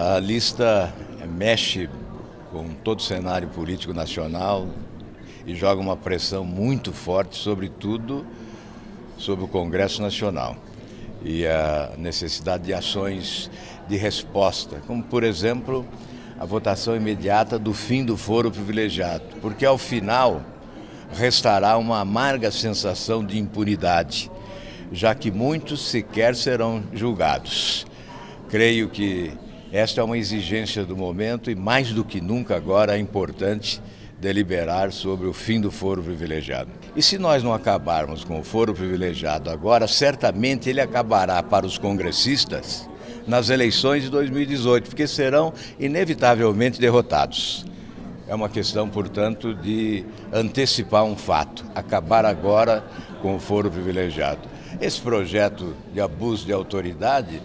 A lista mexe com todo o cenário político nacional e joga uma pressão muito forte, sobretudo sobre o Congresso Nacional e a necessidade de ações de resposta, como por exemplo a votação imediata do fim do foro privilegiado, porque ao final restará uma amarga sensação de impunidade, já que muitos sequer serão julgados. Creio que esta é uma exigência do momento e, mais do que nunca, agora é importante deliberar sobre o fim do foro privilegiado. E se nós não acabarmos com o foro privilegiado agora, certamente ele acabará para os congressistas nas eleições de 2018, porque serão inevitavelmente derrotados. É uma questão, portanto, de antecipar um fato, acabar agora com o foro privilegiado. Esse projeto de abuso de autoridade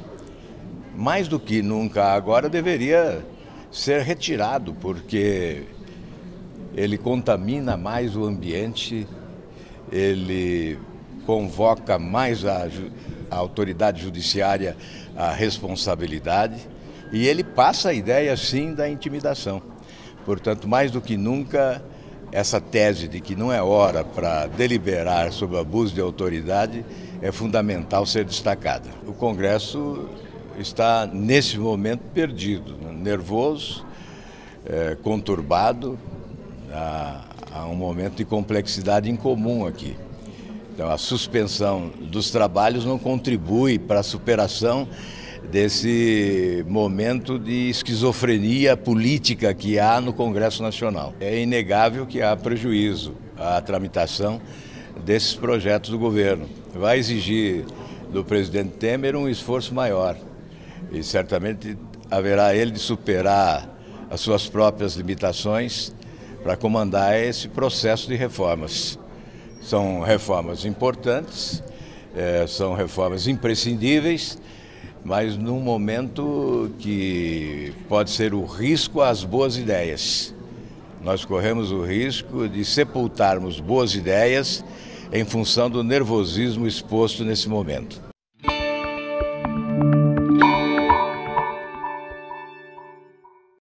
mais do que nunca agora deveria ser retirado, porque ele contamina mais o ambiente, ele convoca mais a, a autoridade judiciária à responsabilidade e ele passa a ideia, sim, da intimidação. Portanto, mais do que nunca, essa tese de que não é hora para deliberar sobre abuso de autoridade é fundamental ser destacada. O Congresso está, nesse momento, perdido, né? nervoso, é, conturbado, há, há um momento de complexidade incomum aqui. Então, a suspensão dos trabalhos não contribui para a superação desse momento de esquizofrenia política que há no Congresso Nacional. É inegável que há prejuízo à tramitação desses projetos do governo. Vai exigir do presidente Temer um esforço maior e certamente haverá ele de superar as suas próprias limitações para comandar esse processo de reformas. São reformas importantes, é, são reformas imprescindíveis, mas num momento que pode ser o risco às boas ideias. Nós corremos o risco de sepultarmos boas ideias em função do nervosismo exposto nesse momento.